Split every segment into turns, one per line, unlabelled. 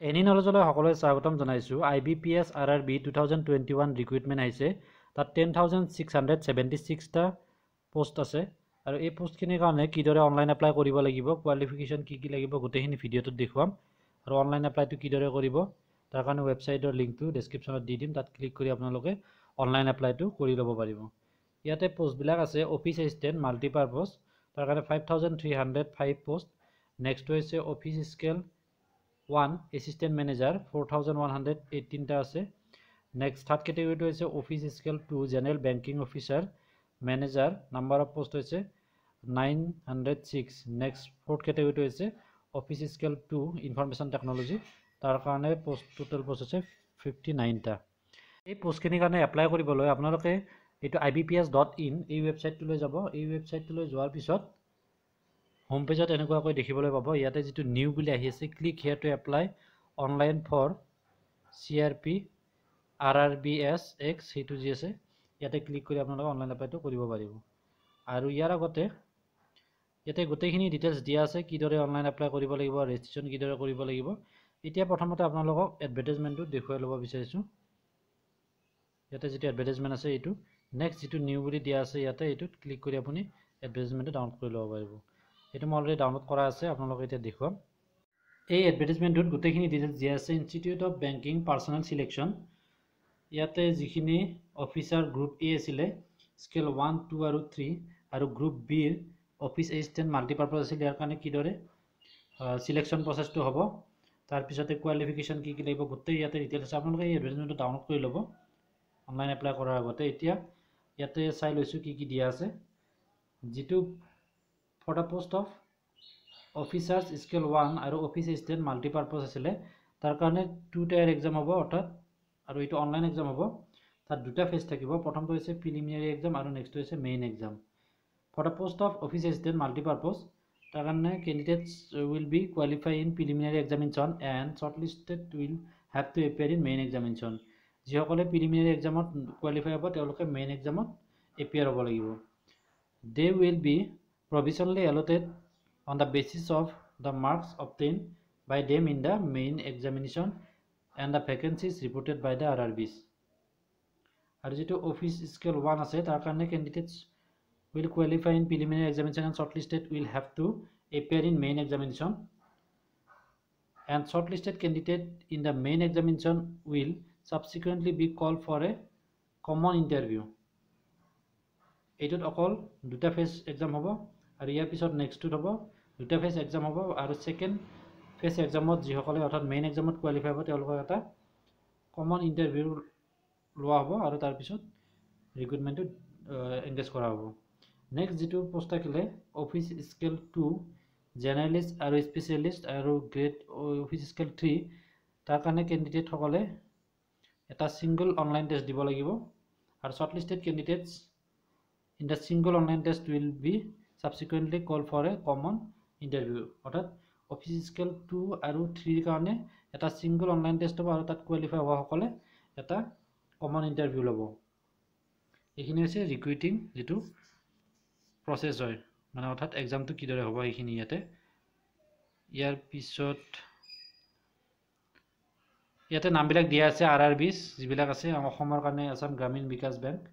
Any নলেজলৈ সকলোৱে স্বাগতম জনাইছোঁ। I B P S R R B two thousand twenty one recruitment আহিছে। তাত ten thousand six hundred seventy ছিক্সটা post আছে। আৰু এই পষ্টখিনিৰ কাৰণে কিদৰে অনলাইন এপ্লাই কৰিব লাগিব কোৱালিফিকেশ্যন কি কি লাগিব গোটেইখিনি ভিডিঅ'টোত দেখুৱাম। আৰু অনলাইন এপ্লাইটো কিদৰে কৰিব তাৰ কাৰণে ৱেবছাইটৰ লিংকটো ডেছক্ৰিপশ্যনত দি দিম। তাত ক্লিক কৰি আপোনালোকে অনলাইন এপ্লাইটো কৰি ল'ব পাৰিব। ইয়াতে পষ্টবিলাক আছে অফিচ এছিষ্টেণ্ট মাল্টিপাৰ্পজ তাৰ কাৰণে five thousand three hundred five post next হৈছে office scale one assistant manager four thousand one hundred এইটিনটা আছে। নেক্সট থাৰ্ড কেটেগৰীটো হৈছে office scale two general banking officer manager number of post হৈছে nine hundred six next fourth কেটেগৰীটো হৈছে office scale two information technology তাৰ কাৰণে post total post হৈছে fifty নাইনটা এই পষ্টখিনিৰ কাৰণে এপ্লাই কৰিবলৈ আপোনালোকে এইটো I B P S dot in এই ৱেবছাইটটোলৈ যাব। এই ৱেবছাইটটোলৈ যোৱাৰ পিছত হোম পেজত এনেকুৱাকৈ দেখিবলৈ পাব। ইয়াতে যিটো নিউ বুলি আহি আছে click here to apply online for C R P R R B S X সেইটো যি আছে ইয়াতে ক্লিক কৰি আপোনালোকে অনলাইন এপ্লাইটো কৰিব পাৰিব। আৰু ইয়াৰ আগতে ইয়াতে গোটেইখিনি ডিটেইলছ দিয়া আছে কিদৰে অনলাইন এপ্লাই কৰিব লাগিব ৰেজিষ্ট্ৰেশ্যন কিদৰে কৰিব লাগিব। এতিয়া প্ৰথমতে আপোনালোকক এডভাৰটাইজমেণ্টটো দেখুৱাই ল'ব বিচাৰিছোঁ। ইয়াতে যিটো এডভাৰটাইজমেণ্ট আছে এইটো। নেক্সট যিটো নিউ বুলি দিয়া আছে ইয়াতে এইটোত ক্লিক কৰি আপুনি এডভাৰটাইজমেণ্টটো ডাউনলোড কৰি ল'ব পাৰিব। এইটো মই অলৰেডি ডাউনলোড কৰা আছে আপোনালোকে এতিয়া দেখুৱাম। এই এডভাৰটাইজমেণ্টটোত গোটেইখিনি ডিটেইলছ দিয়া আছে। Institute of Banking Personnel Selection ইয়াতে যিখিনি অফিচাৰ গ্ৰুপ এ আছিলে স্কেল ওৱান টু আৰু থ্ৰী আৰু গ্ৰুপ বিৰ অফিচ এছিষ্টেণ্ট মাল্টিপাৰ্পাছ আছিল ইয়াৰ কাৰণে কিদৰে চিলেকশ্যন প্ৰচেছটো হ'ব তাৰপিছতে কোৱালিফিকেশ্যন কি কি লাগিব গোটেই ইয়াতে ডিটেইলছ আছে। আপোনালোকে এই এডভাৰটাইজমেণ্টটো ডাউনলোড কৰি ল'ব অনলাইন এপ্লাই কৰাৰ আগতে। এতিয়া ইয়াতে চাই লৈছোঁ কি কি দিয়া আছে। যিটো for the post of officers scale one আৰু অফিচ এছিষ্টেণ্ট মাল্টিপাৰ্পজ আছিলে। তাৰ কাৰণে টু টায়াৰ এক্সাম হ'ব অৰ্থাৎ আৰু এইটো অনলাইন এক্সাম হ'ব। তাত দুটা ফেজ থাকিব। প্ৰথমটো হৈছে প্ৰিলিমিনাৰী এক্সাম আৰু নেক্সটটো হৈছে main exam for the post of office assistant multipurpose তাৰ কাৰণে candidates will be qualify in preliminary examination and shortlisted will have to appear in main examination যিসকলে প্ৰিলিমিনাৰী এক্সামত কোৱালিফাই হ'ব তেওঁলোকে মেইন এক্সামত এপিয়াৰ হ'ব লাগিব। They will be provisionally allotted on the basis of the marks obtained by them in the main examination and the vacancies reported by the RRBs. আৰু যিটো office scale one আছে তাৰ কাৰণে candidates will qualify in preliminary examination and shortlisted will have to appear in main examination and shortlisted candidate in the main examination will subsequently be call for a common interview এইটোত অকল দুটা phase exam হ'ব। আৰু ইয়াৰ পিছত নেক্সটটোত হ'ব দুটা phase exam হ'ব আৰু ছেকেণ্ড ফেজ এক্সামত যিসকলে অৰ্থাৎ মেইন এক্সামত কোৱালিফাই হ'ব তেওঁলোকক এটা কমন ইণ্টাৰভিউ লোৱা হ'ব আৰু তাৰপিছত ৰিক্ৰুইটমেণ্টটো এংগেজ কৰা হ'ব। নেক্সট যিটো পোষ্ট থাকিলে অফিচ স্কেল টু জেনেৰেলিষ্ট আৰু স্পেচিয়েলিষ্ট আৰু গ্ৰেড অফিচ স্কেল থ্ৰী তাৰ কাৰণে কেণ্ডিডেটসকলে এটা ছিংগল অনলাইন টেষ্ট দিব লাগিব। আৰু short listed candidates in the single online test will be subsequently called for a common interview অৰ্থাৎ অফিচ স্কেল টু আৰু থ্ৰীৰ কাৰণে এটা ছিংগল অনলাইন টেষ্ট হ'ব আৰু তাত কোৱালিফাই হোৱাসকলে এটা কমন ইণ্টাৰভিউ ল'ব। এইখিনি হৈছে ৰিক্ৰুইটিং যিটো প্ৰচেছ হয়। মানে অৰ্থাৎ এক্সামটো কিদৰে হ'ব এইখিনি ইয়াতে। ইয়াৰ পিছত ইয়াতে নামবিলাক দিয়া আছে আৰ আৰ বিছ যিবিলাক আছে অসমৰ কাৰণে Assam Gramin Vikash Bank.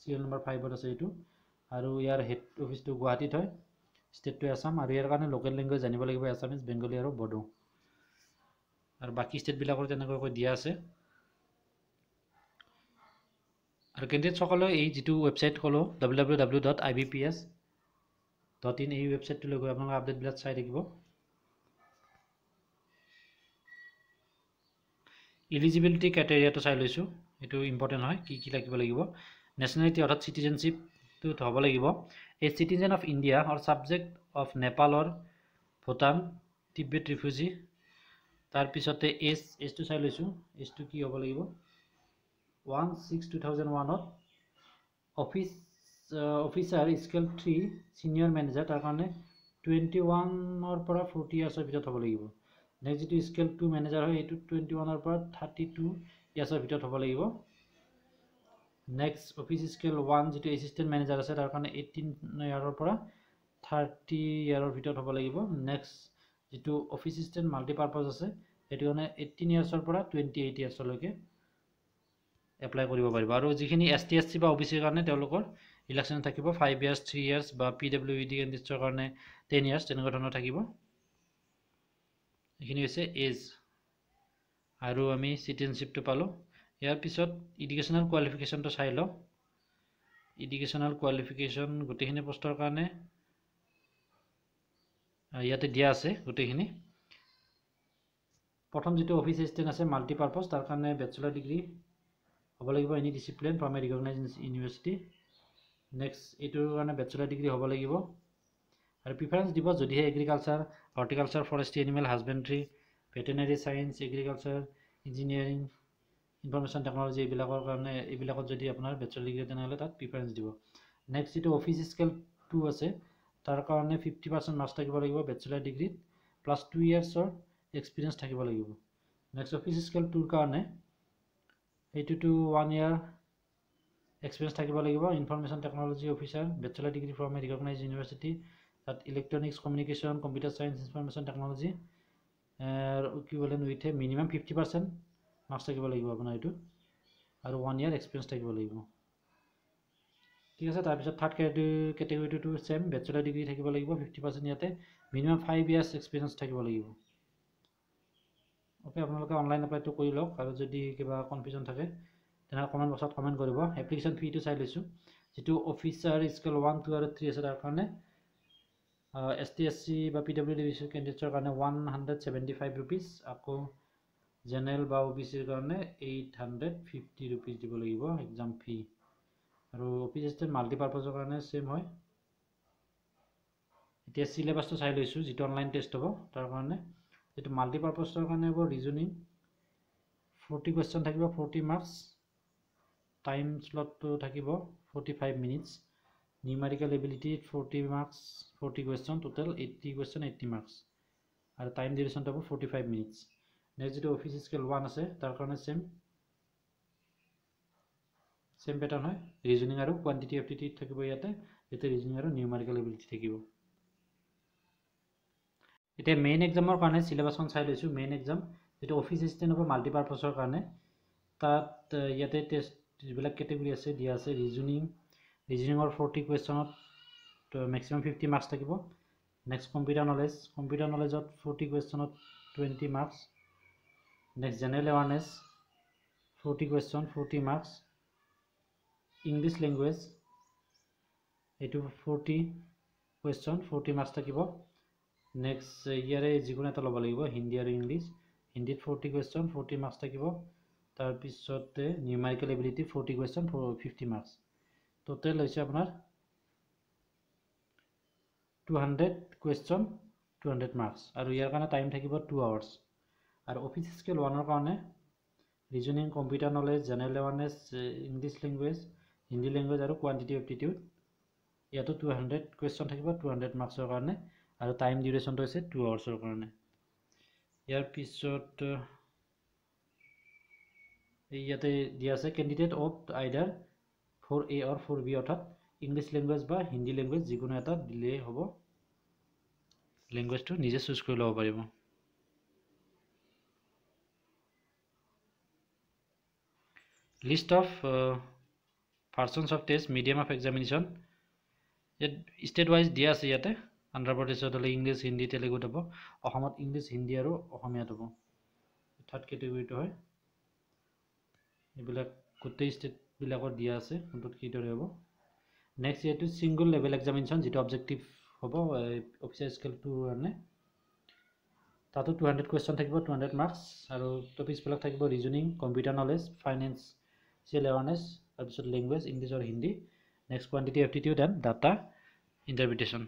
Serial number ফাইভত আছে এইটো। আৰু ইয়াৰ হেড অফিচটো গুৱাহাটীত হয়। ষ্টেটটোৱে আছাম আৰু ইয়াৰ কাৰণে লোকেল লেংগুৱেজ জানিব লাগিব আছামিজ বেংগলী আৰু বড়ো আৰু বাকী ষ্টেটবিলাকৰ তেনেকুৱাকৈ দিয়া আছে। আৰু কেণ্ডিডেটসকলে এই যিটো ৱেবছাইট ক'লোঁ W W W dot I B P S dot in এই ৱেবছাইটটোলৈ গৈ আপোনালোকে আপডেটবিলাক চাই থাকিব। ইলিজিবিলিটি ক্ৰাইটেৰিয়াটো চাই লৈছোঁ এইটো ইম্পৰ্টেণ্ট হয় কি কি লাগিব। লাগিব নেশ্যনেলিটি অৰ্থাৎ চিটিজেনশ্বিপ টোত হ'ব লাগিব। A citizen of India or subject of নেপালৰ ভূটান টিবেট ৰিফিউজি তাৰপিছতে এজ এজটো চাই লৈছোঁ। এজটো কি হ'ব লাগিব? One six two thousand ওৱানত office officer scale three senior manager তাৰ কাৰণে টুৱেণ্টি ওৱানৰ পৰা ফৰ্টি ইয়াৰ্ছৰ ভিতৰত হ'ব লাগিব। নেক্সট যিটো স্কেল টু মেনেজাৰ হয় এইটো টুৱেণ্টি ওৱানৰ পৰা থাৰ্টি টু ইয়াৰ্ছৰ ভিতৰত হ'ব লাগিব। নেক্সট অফিচ স্কেল ওৱান যিটো এছিষ্টেণ্ট মেনেজাৰ আছে তাৰ কাৰণে এইটিন ইয়াৰৰ পৰা থাৰ্টি ইয়াৰৰ ভিতৰত হ'ব লাগিব। নেক্সট যিটো অফিচ এছিষ্টেণ্ট মাল্টিপাৰ্পাজ আছে সেইটো কাৰণে এইটিন ইয়াৰ্ছৰ পৰা টুৱেণ্টি এইট ইয়াৰ্ছলৈকে এপ্লাই কৰিব পাৰিব। আৰু যিখিনি এছ টি এছ চি বা অ' বি চিৰ কাৰণে তেওঁলোকৰ ইলেকশ্যন থাকিব ফাইভ ইয়াৰ্ছ থ্ৰী ইয়াৰ্ছ বা পি ডাব্লিউ ই ডি কেণ্ডিডেটছৰ কাৰণে টেন ইয়াৰ্ছ তেনেকুৱা ধৰণৰ থাকিব। এইখিনি হৈছে এজ আৰু আমি চিটিজেনশ্বিপটো পালোঁ। ইয়াৰ পিছত ইডুকেশ্যনেল কোৱালিফিকেশ্যনটো চাই লওঁ। ইডুকেশ্যনেল কোৱালিফিকেশ্যন গোটেইখিনি পষ্টৰ কাৰণে ইয়াতে দিয়া আছে গোটেইখিনি। প্ৰথম যিটো অফিচ এছিষ্টেণ্ট আছে মাল্টিপাৰ্পজ তাৰ কাৰণে বেচেলৰ ডিগ্ৰী হ'ব লাগিব any discipline from a recognise university next এইটোৰ কাৰণে বেচেলৰ ডিগ্ৰী হ'ব লাগিব। আৰু প্ৰিফাৰেঞ্চ দিব যদিহে agriculture horticulture forestry animal husbandry veterinary science agriculture engineering information technology এইবিলাকৰ কাৰণে এইবিলাকত যদি আপোনাৰ বেচেলৰ ডিগ্ৰী তেনেহ'লে তাত প্ৰিফাৰেঞ্চ দিব। নেক্সট যিটো অফিচ স্কেল টু আছে তাৰ কাৰণে ফিফটি পাৰ্চেণ্ট মাৰ্কছ থাকিব লাগিব বেচেলাৰ ডিগ্ৰীত প্লাছ টু ইয়াৰ্ছৰ এক্সপিৰিয়েঞ্চ থাকিব লাগিব। নেক্সট অফিচ স্কেল টুৰ কাৰণে এইটোতো ওৱান ইয়াৰ এক্সপিৰিয়েঞ্চ থাকিব লাগিব information technology officer bachelor degree from recognise university তাত electronics communication computer science information technology কি বোলে with minimum fifty percent marks থাকিব লাগিব আপোনাৰ এইটো। আৰু ওৱান ইয়াৰ এক্সপিৰিয়েঞ্চ থাকিব লাগিব। ঠিক আছে তাৰপিছত থাৰ্ড কেটেগৰীটো ছেম বেচেলাৰ ডিগ্ৰী থাকিব লাগিব ফিফটি পাৰ্চেণ্ট ইয়াতে। মিনিমাম ফাইভ ইয়াৰ্ছ এক্সপিৰিয়েঞ্চ থাকিব লাগিব। অ'কে আপোনালোকে অনলাইন এপ্লাইটো কৰি লওক আৰু যদি কিবা কনফিউজন থাকে তেনেহ'লে কমেণ্ট বক্সত কমেণ্ট কৰিব। এপ্লিকেশ্যন ফিটো চাই লৈছোঁ যিটো অফিচাৰ স্কেল ওৱান টু আৰু থ্ৰী আছে তাৰ কাৰণে এছ টি এছ চি বা পি ডাব্লিউ ডি চি কেণ্ডিডেটছৰ কাৰণে one hundred seventy five rupees আকৌ জেনেৰেল বা অ' বি চিৰ কাৰণে এইট হাণ্ড্ৰেড ফিফটি ৰুপিজ দিব লাগিব এক্সাম ফি আৰু অফিচ এষ্টেণ্ট মাল্টিপাৰ্পাছৰ কাৰণে ছেইম হয়। এতিয়া চিলেবাছটো চাই লৈছোঁ যিটো অনলাইন টেষ্ট হ'ব তাৰ কাৰণে। যিটো মাল্টিপাৰ্পাছৰ কাৰণে হ'ব ৰিজনিং ফৰ্টি কুৱেশ্যন থাকিব ফৰ্টি মাৰ্কছ টাইম শ্লটটো থাকিব forty five minutes numerical এবিলিটিত forty marks forty question total eighty question eighty marks আৰু টাইম ডিউৰেশ্যনটো হ'ব ফৰ্টি ফাইভ মিনিটছ নেক্সট যিটো অফিচ স্কেল ওৱান আছে তাৰ কাৰণে ছেইম ছেইম পেটাৰ্ণ হয় ৰিজনিং আৰু কোৱান্টিটি এপ্টিটিউড থাকিব ইয়াতে ইয়াতে ৰিজনিং আৰু নিউমাৰিকেল এবিলিটি থাকিব এতিয়া মেইন এক্সামৰ কাৰণে চিলেবাছখন চাই লৈছোঁ মেইন এক্সাম যিটো অফিচ এছিষ্টেণ্ট হ'ব মাল্টিপাৰ্পাছৰ কাৰণে তাত ইয়াতে টেষ্ট যিবিলাক কেটেগৰী আছে দিয়া আছে ৰিজনিং ৰিজনিঙৰ ফৰ্টি কুৱেশ্যনত মেক্সিমাম ফিফটি মাৰ্কছ থাকিব নেক্সট কম্পিউটাৰ নলেজ কম্পিউটাৰ নলেজত forty কুৱেশ্যনত twenty marks next general awareness forty question forty marks English language এইটো ফৰ্টি কুৱেশ্যন ফৰ্টি মাৰ্কছ থাকিব। নেক্সট ইয়াৰে যিকোনো এটা ল'ব লাগিব হিন্দী আৰু ইংলিছ। হিন্দীত ফৰ্টি কুৱেশ্যন ফৰ্টি মাৰ্কছ থাকিব। তাৰপিছতে numerical ability forty question fifty marks total হৈছে আপোনাৰ two hundred question two hundred marks আৰু ইয়াৰ কাৰণে টাইম থাকিব টু আৱাৰ্ছ আৰু অফিচ স্কেল ওৱানৰ কাৰণে reasoning computer knowledge general awareness English language Hindi language আৰু কোৱান্টিটি এপ্টিটিউড ইয়াতো টু হাণ্ড্ৰেড কুৱেশ্যন থাকিব টু হাণ্ড্ৰেড মাৰ্কছৰ কাৰণে আৰু টাইম ডিউৰেশ্যনটো হৈছে টু আৱাৰ্ছৰ কাৰণে। ইয়াৰ পিছত ইয়াতে দিয়া আছে candidate of either for A or for B অৰ্থাৎ ইংলিছ লেংগুৱেজ বা হিন্দী লেংগুৱেজ যিকোনো এটা দিলেই হ'ব। লেংগুৱেজটো নিজে চুজ কৰি ল'ব পাৰিব। List of persons of test medium of examination ইয়াত ষ্টেট ৱাইজ দিয়া আছে ইয়াতে। অন্ধ্ৰপ্ৰদেশত হ'লে ইংলিছ হিন্দী তেলেগুত হ'ব অসমত ইংলিছ হিন্দী আৰু অসমীয়াত হ'ব থাৰ্ড কেটেগৰীটো হয়। এইবিলাক গোটেই ষ্টেটবিলাকত দিয়া আছে কোনটোত কিদৰে হ'ব। নেক্সট এইটো ছিংগল লেভেল এক্সামিনেশ্যন যিটো অবজেক্টিভ হ'ব অফিচাৰ স্কেল টুৰ কাৰণে। তাতো টু হাণ্ড্ৰেড কুৱেশ্যন থাকিব টু হাণ্ড্ৰেড মাৰ্কছ আৰু টপিকছবিলাক থাকিব reasoning computer knowledge financial awareness তাৰপিছত লেংগুৱেজ ইংলিছ আৰু Hindi next quantity aptitude and data interpretation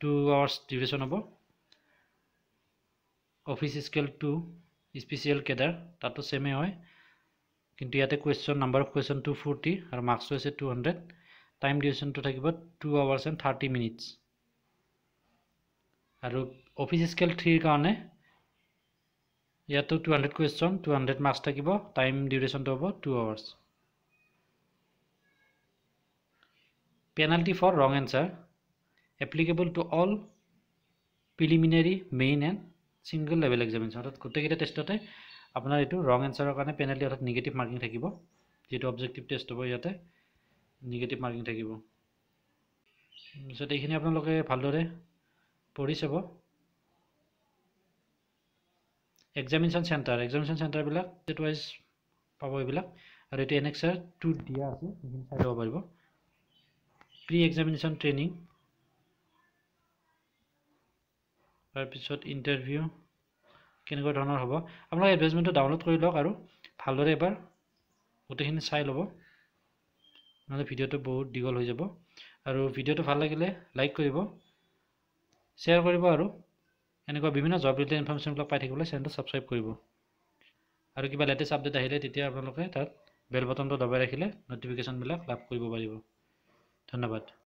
two hours duration হ'ব office scale two special cadre তাতো ছেমে হয় কিন্তু ইয়াতে question number of question two forty আৰু মাৰ্কছটো হৈছে টু হাণ্ড্ৰেড টাইম ডিউৰেশ্যনটো থাকিব two hours and thirty minutes আৰু অফিচ স্কেল থ্ৰীৰ কাৰণে ইয়াতো two hundred question two hundred marks থাকিব টাইম ডিউৰেশ্যনটো হ'ব two hours penalty for wrong answer applicable to all preliminary main and single level examination অৰ্থাৎ গোটেইকেইটা টেষ্টতে আপোনাৰ এইটো ৰং এনচাৰৰ কাৰণে পেনাল্টি অৰ্থাৎ নিগেটিভ মাৰ্কিং থাকিব যিটো অবজেক্টিভ টেষ্ট হ'ব ইয়াতে নিগেটিভ মাৰ্কিং থাকিব তাৰপিছত এইখিনি আপোনালোকে ভালদৰে পঢ়ি চাব এক্সামিনেশ্যন চেণ্টাৰ এক্সামিনেশ্যন চেণ্টাৰবিলাক ষ্টেট ৱাইজ পাব এইবিলাক। আৰু এইটো এনেক্সাৰ টুত দিয়া আছে সেইখিনি চাই ল'ব পাৰিব। প্ৰি এক্সামিনেশ্যন ট্ৰেইনিং তাৰপিছত ইণ্টাৰভিউ কেনেকুৱা ধৰণৰ হ'ব। আপোনালোকে এডভাৰ্টাইজমেণ্টটো ডাউনলোড কৰি লওক আৰু ভালদৰে এবাৰ গোটেইখিনি চাই ল'ব। নহ'লে ভিডিঅ'টো বহুত দীঘল হৈ যাব। আৰু ভিডিঅ'টো ভাল লাগিলে লাইক কৰিব শ্বেয়াৰ কৰিব আৰু এনেকুৱা বিভিন্ন জব ৰিলেটেড ইনফৰ্মেশ্যনবিলাক পাই থাকিবলৈ চেনেলটো ছাবস্ক্ৰাইব কৰিব। আৰু কিবা লেটেষ্ট আপডেট আহিলে তেতিয়া আপোনালোকে তাত বেল বটনটো দবাই ৰাখিলে ন'টিফিকেশ্যনবিলাক লাভ কৰিব পাৰিব। ধন্যবাদ।